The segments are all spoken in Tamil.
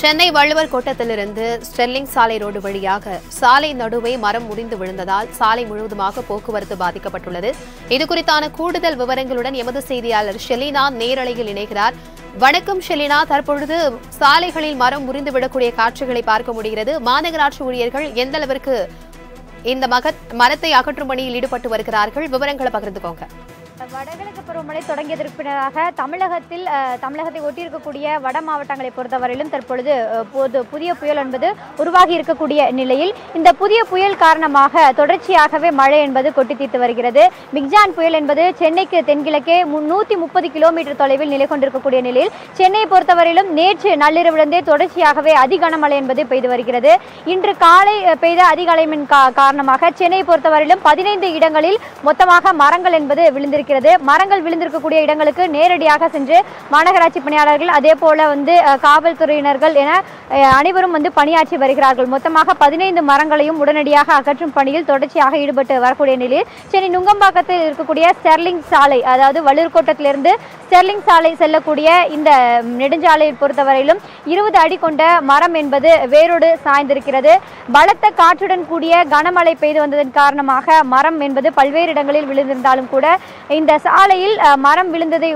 சென்னை வள்ளுவர் கோட்டத்திலிருந்து ஸ்டெர்லிங் சாலை ரோடு வழியாக சாலை நடுவே மரம் முறிந்து விழுந்ததால் சாலை முழுவதுமாக போக்குவரத்து பாதிக்கப்பட்டுள்ளது. இதுகுறித்தான கூடுதல் விவரங்களுடன் எமது செய்தியாளர் ஷெலினா நேரலையில் இணைகிறார். வணக்கம் ஷெலினா. தற்பொழுது சாலைகளில் மரம் முறிந்து விடக்கூடிய காட்சிகளை பார்க்க முடிகிறது. மாநகராட்சி ஊழியர்கள் எந்த அளவிற்கு இந்த மகத் மரத்தை அகற்றும் பணியில் ஈடுபட்டு வருகிறார்கள்? விவரங்களை பகிர்ந்துக்கோங்க. வடகிழக்கு பருவமழை தொடங்கியதற்கு பின்னராக தமிழகத்தில் தமிழகத்தை ஒட்டியிருக்கக்கூடிய வட மாவட்டங்களை பொறுத்தவரையிலும் தற்பொழுது போது பொது புதிய புயல் என்பது உருவாகி இருக்கக்கூடிய நிலையில் இந்த புதிய புயல் காரணமாக தொடர்ச்சியாகவே மழை என்பது கொட்டி தீர்த்து வருகிறது. மிக்ஜான் புயல் என்பது சென்னைக்கு தென்கிழக்கே நூற்றி முப்பது கிலோமீட்டர் தொலைவில் நிலை கொண்டிருக்கக்கூடிய நிலையில் சென்னையை பொறுத்தவரையிலும் நேற்று நள்ளிரவிலிருந்தே தொடர்ச்சியாகவே அதிகனமழை என்பது பெய்து வருகிறது. இன்று காலை பெய்த அதிகாலைமின் காரணமாக சென்னையை பொறுத்தவரையிலும் பதினைந்து இடங்களில் மொத்தமாக மரங்கள் என்பது விழுந்திருக்கிறது. மரங்கள் விழுந்திருக்கக்கூடிய இடங்களுக்கு நேரடியாக சென்று மாநகராட்சி பணியாளர்கள் அதே போல வந்து காவல்துறையினர்கள் என அனைவரும் வந்து பணியாற்றி வருகிறார்கள். மொத்தமாக பதினைந்து மரங்களையும் உடனடியாக அகற்றும் பணியில் தொடர்ச்சியாக ஈடுபட்டு வரக்கூடிய நிலையில் சென்னை நுங்கம்பாக்கத்தில் இருக்கக்கூடிய ஸ்டெர்லிங் சாலை அதாவது வள்ளூர்கோட்டத்திலிருந்து ஸ்டெர்லிங் சாலை செல்லக்கூடிய இந்த நெடுஞ்சாலையை பொறுத்தவரையிலும் இருபது அடி கொண்ட மரம் என்பது வேரோடு சாய்ந்திருக்கிறது. பலத்த காற்றுடன் கூடிய கனமழை பெய்து வந்ததன் காரணமாக மரம் என்பது பல்வேறு இடங்களில் விழுந்திருந்தாலும் கூட இந்த சாலையில் மரம் விழுந்ததை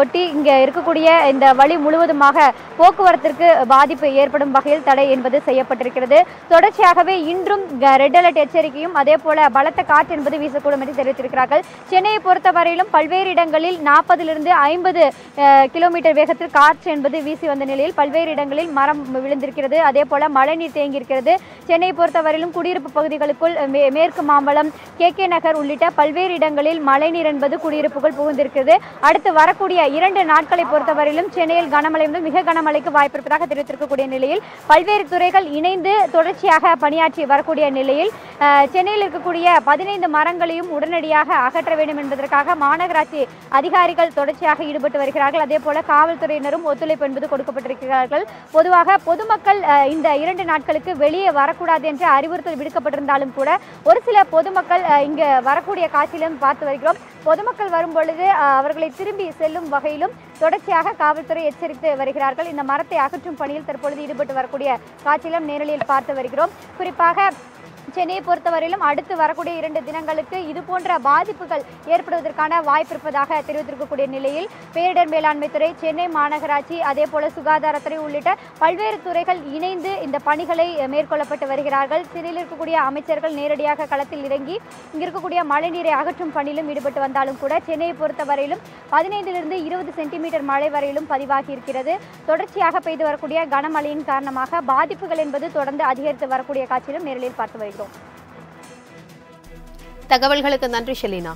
ஒட்டி இங்கே இருக்கக்கூடிய இந்த வழி முழுவதுமாக போக்குவரத்திற்கு பாதிப்பு ஏற்படும் வகையில் தடை என்பது செய்யப்பட்டிருக்கிறது. தொடர்ச்சியாகவே இன்றும் ரெட் அலர்ட் எச்சரிக்கையும் அதே போல பலத்த காற்று என்பது வீசக்கூடும் என்று தெரிவித்திருக்கிறார்கள். சென்னையை பொறுத்தவரையிலும் பல்வேறு இடங்களில் நாற்பதிலிருந்து ஐம்பது கிலோமீட்டர் வேகத்தில் காற்று என்பது வீசி வந்த நிலையில் பல்வேறு இடங்களில் மரம் விழுந்திருக்கிறது. அதே போல மழைநீர் தேங்கியிருக்கிறது. சென்னையை பொறுத்தவரையிலும் குடியிருப்பு பகுதிகளுக்குள் மே- மேற்கு மாம்பலம் கே கே நகர் உள்ளிட்ட பல்வேறு இடங்களில் மழைநீர் என்பது குடியிருப்புகள் புகுந்திருக்கிறது. அடுத்து வரக்கூடிய இரண்டு நாட்களை பொறுத்தவரையிலும் சென்னையில் கனமழை வந்து மிக கனமழைக்கு வாய்ப்பு இருப்பதாக தெரிவித்திருக்கக்கூடிய நிலையில் பல்வேறு துறைகள் இணைந்து தொடர்ச்சியாக பணியாற்றி வரக்கூடிய நிலையில் சென்னையில் இருக்கக்கூடிய பதினைந்து மரங்களையும் உடனடியாக அகற்ற வேண்டும் என்பதற்காக மாநகராட்சி அதிகாரிகள் தொடர்ச்சியாக ஈடுபட்டு வருகிறார்கள். அதே போல காவல்துறையினரும் ஒத்துழைப்பு என்பது கொடுக்கப்பட்டிருக்கிறார்கள். பொதுவாக பொதுமக்கள் இந்த இரண்டு நாட்களுக்கு வெளியே வரக்கூடாது என்று அறிவுறுத்தல் விடுக்கப்பட்டிருந்தாலும் கூட ஒரு சில பொதுமக்கள் இங்கு வரக்கூடிய காட்சியிலும் பார்த்து வருகிறோம். பொதுமக்கள் வரும் பொழுது அவர்களை திரும்பி செல்லும் வகையிலும் தொடர்ச்சியாக காவல்துறை எச்சரித்து வருகிறார்கள். இந்த மரத்தை அகற்றும் பணியில் தற்பொழுது ஈடுபட்டு வரக்கூடிய காட்சியிலும் நேரலையில் பார்த்து வருகிறோம். குறிப்பாக சென்னையை பொறுத்தவரையிலும் அடுத்து வரக்கூடிய இரண்டு தினங்களுக்கு இது போன்ற பாதிப்புகள் ஏற்படுவதற்கான வாய்ப்பு இருப்பதாக தெரிவித்திருக்கக்கூடிய நிலையில் பேரிடர் மேலாண்மை துறை சென்னை மாநகராட்சி அதே போல சுகாதாரத்துறை உள்ளிட்ட பல்வேறு துறைகள் இணைந்து இந்த பணிகளை மேற்கொள்ளப்பட்டு வருகிறார்கள். சிறையில் இருக்கக்கூடிய அமைச்சர்கள் நேரடியாக களத்தில் இறங்கி இங்கிருக்கக்கூடிய மழைநீரை அகற்றும் பணியிலும் ஈடுபட்டு வந்தாலும் கூட சென்னையை பொறுத்தவரையிலும் பதினைந்திலிருந்து இருபது சென்டிமீட்டர் மழை வரையிலும் பதிவாகி இருக்கிறது. தொடர்ச்சியாக பெய்து வரக்கூடிய கனமழையின் காரணமாக பாதிப்புகள் என்பது தொடர்ந்து அதிகரித்து வரக்கூடிய காட்சியிலும் நேரில் பார்த்து வருகிறது தகவல்களுக்கு நன்றி ஷெலினா